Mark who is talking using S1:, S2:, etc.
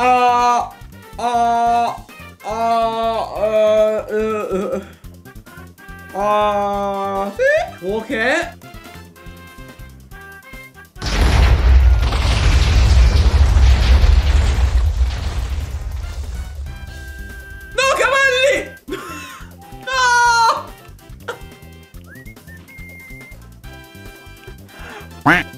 S1: Ah! Uh, uh, uh, uh, uh, uh, walk No! Quack.